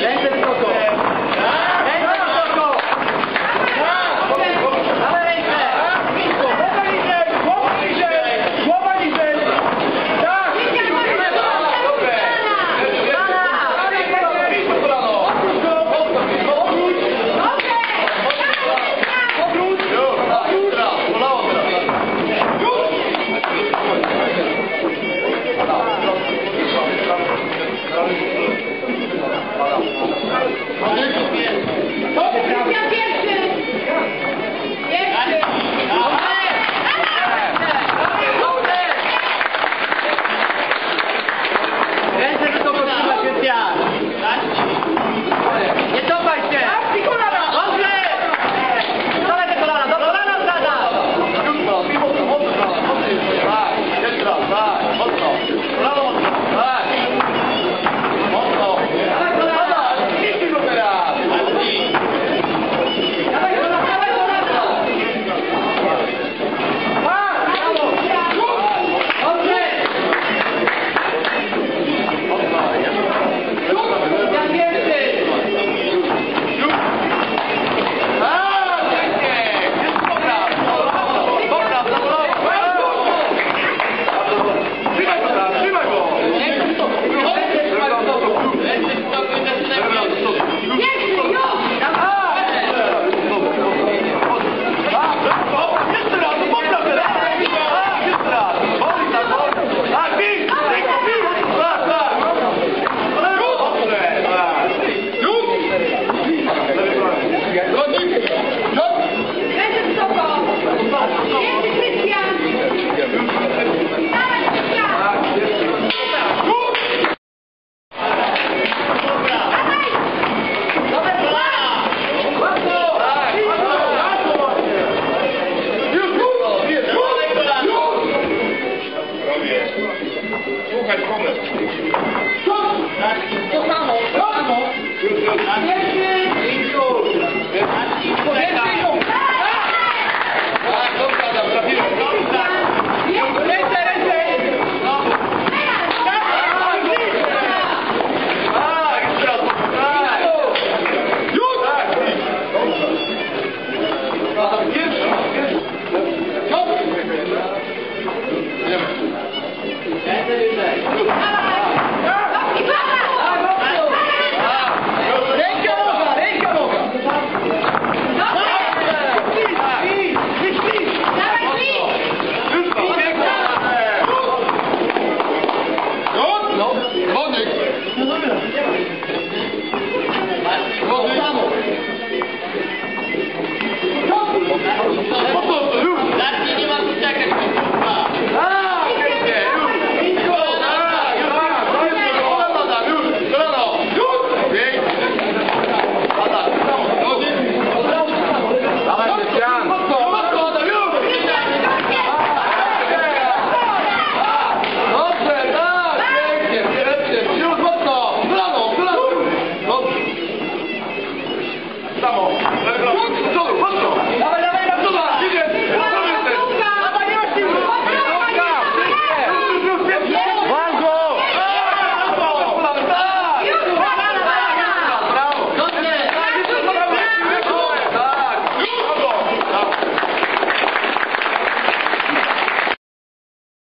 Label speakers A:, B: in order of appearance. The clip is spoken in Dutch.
A: Ręce tylko Besuchern komme. estamos.